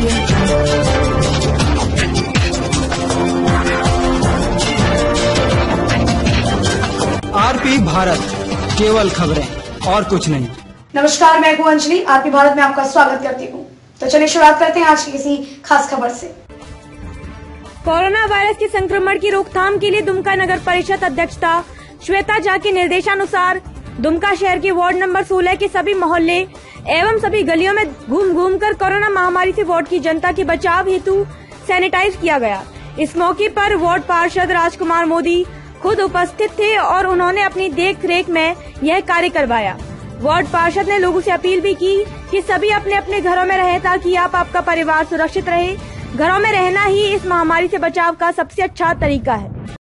RP Bharat केवल खबरें और कुछ नहीं। नमस्कार मैं हूँ अंजलि। आरपी भारत में आपका स्वागत करती हूँ। तो चलिए शुरुआत करते हैं आज की किसी खास खबर से। कोरोना वायरस के संक्रमण की रोकथाम के लिए दुमका नगर परिषद अध्यक्षता श्वेता झा के निर्देशानुसार दुमका शहर के वार्ड नंबर 16 के सभी मोहल्ले एवं सभी गलियों में घूम घूम कर कोरोना महामारी से वार्ड की जनता के बचाव हेतु सैनिटाइज किया गया। इस मौके पर वार्ड पार्षद राजकुमार मोदी खुद उपस्थित थे और उन्होंने अपनी देख रेख में यह कार्य करवाया। वार्ड पार्षद ने लोगों से अपील भी की कि सभी अपने अपने घरों में रहे ताकि आप, आपका परिवार सुरक्षित रहे। घरों में रहना ही इस महामारी से बचाव का सबसे अच्छा तरीका है।